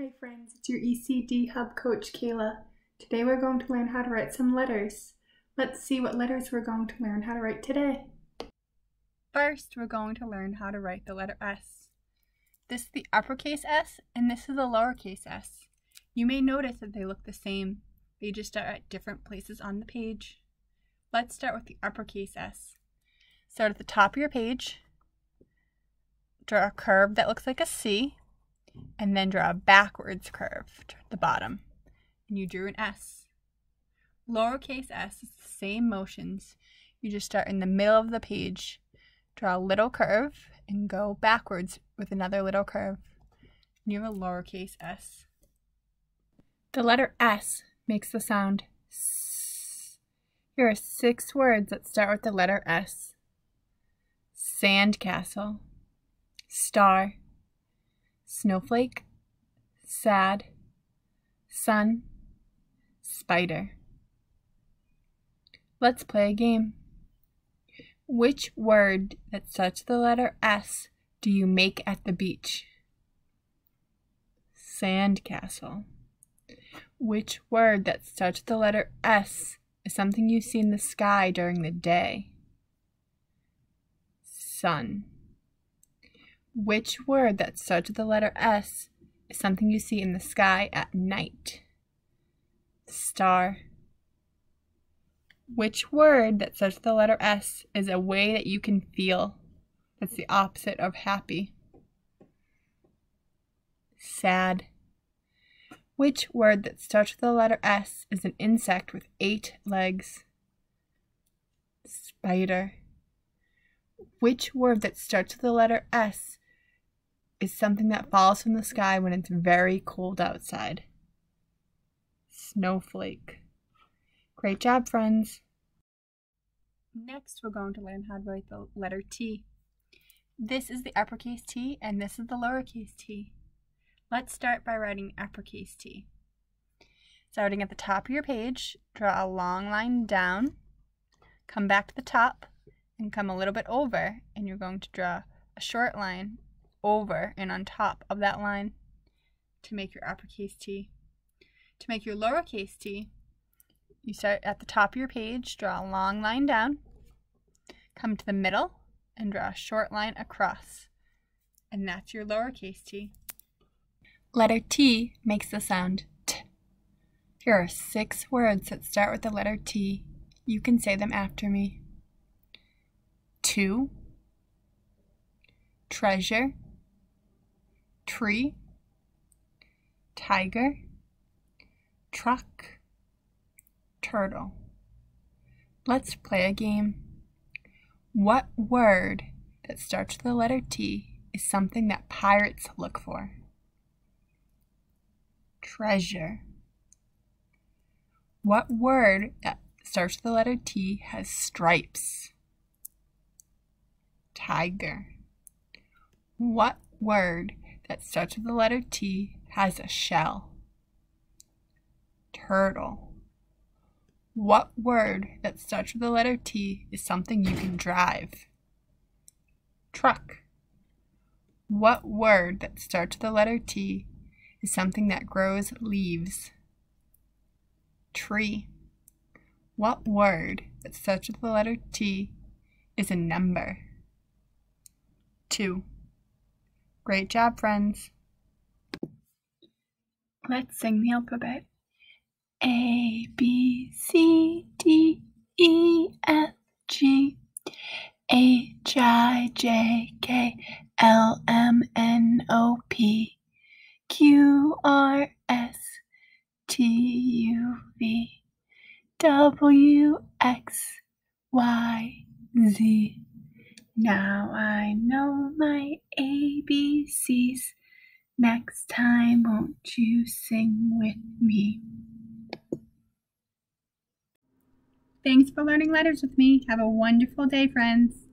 Hi friends, it's your ECD Hub coach Kayla. Today we're going to learn how to write some letters. Let's see what letters we're going to learn how to write today. First, we're going to learn how to write the letter S. This is the uppercase S and this is the lowercase s. You may notice that they look the same. They just are at different places on the page. Let's start with the uppercase S. Start at the top of your page. Draw a curve that looks like a C and then draw a backwards curve to the bottom. And you drew an S. Lowercase s is the same motions. You just start in the middle of the page, draw a little curve, and go backwards with another little curve. And you have a lowercase s. The letter S makes the sound S. Here are six words that start with the letter S. Sandcastle, star, snowflake, sad, sun, spider. Let's play a game. Which word that starts the letter S do you make at the beach? Sandcastle. Which word that starts the letter S is something you see in the sky during the day? Sun. Which word that starts with the letter S is something you see in the sky at night? Star. Which word that starts with the letter S is a way that you can feel? That's the opposite of happy. Sad. Which word that starts with the letter S is an insect with eight legs? Spider. Which word that starts with the letter S is something that falls from the sky when it's very cold outside. Snowflake. Great job, friends. Next, we're going to learn how to write the letter T. This is the uppercase T and this is the lowercase t. Let's start by writing uppercase T. Starting at the top of your page, draw a long line down, come back to the top, and come a little bit over, and you're going to draw a short line over and on top of that line to make your uppercase T. To make your lowercase t, you start at the top of your page, draw a long line down, come to the middle, and draw a short line across. And that's your lowercase t. Letter T makes the sound T. Here are six words that start with the letter T. You can say them after me. Two, treasure, tree, tiger, truck, turtle. Let's play a game. What word that starts with the letter T is something that pirates look for? Treasure. What word that starts with the letter T has stripes? Tiger. What word that starts with the letter T has a shell? Turtle. What word that starts with the letter T is something you can drive? Truck. What word that starts with the letter T is something that grows leaves? Tree. What word that starts with the letter T is a number? Two. Great job, friends. Let's sing the alphabet. A, B, C, D, E, F, G, H, I, J, K, L, M, N, O, P, Q, R, S, T, U, V, W, X, Y, Z. Now I know my ABCs. Next time, won't you sing with me? Thanks for learning letters with me. Have a wonderful day, friends.